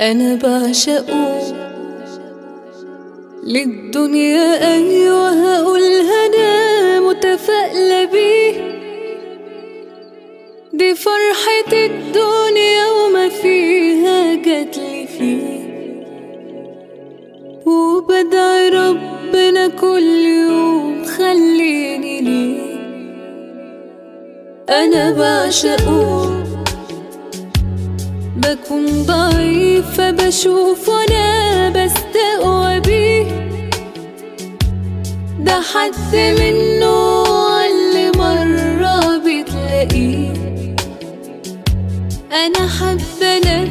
أنا بعشقه للدنيا أيوة هقولها أنا متفائلة بيه دي فرحة الدنيا وما فيها جاتلي فيه. وبدعي ربنا كل يوم خليني ليه. أنا بعشقه بكون ضعيف بشوفه أنا بستقوى بيه ده حد منه اللي مرة بتلاقيه. أنا حابة أنا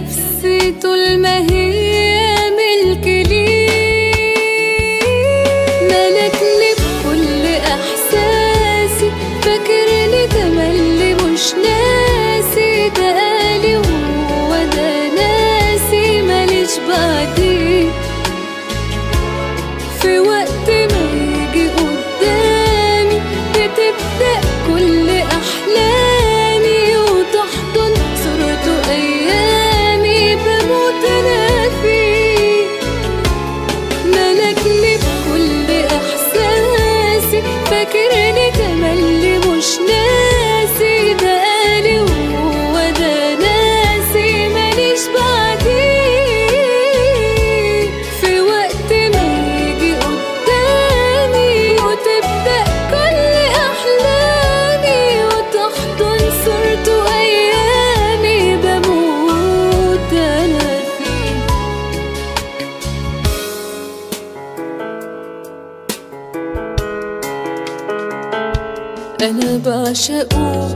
أنا بعشقه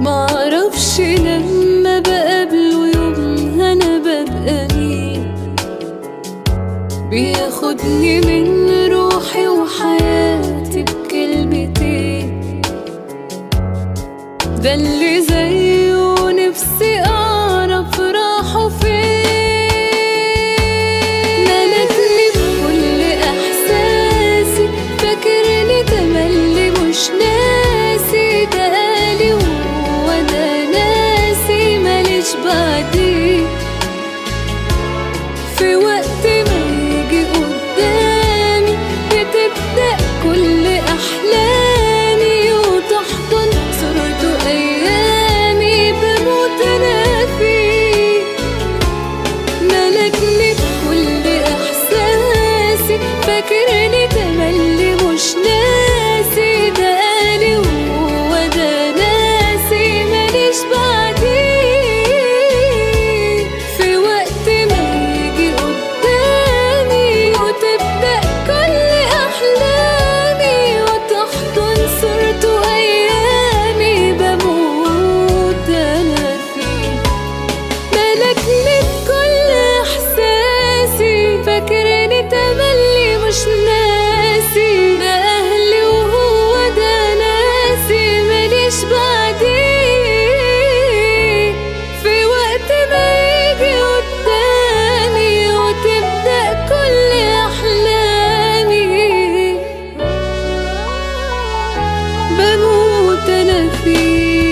معرفش لما بقابله يوم أنا ببقى مين بياخدني من روحي وحياتي بكلمتين ده اللي زيه نفسي fikrini feel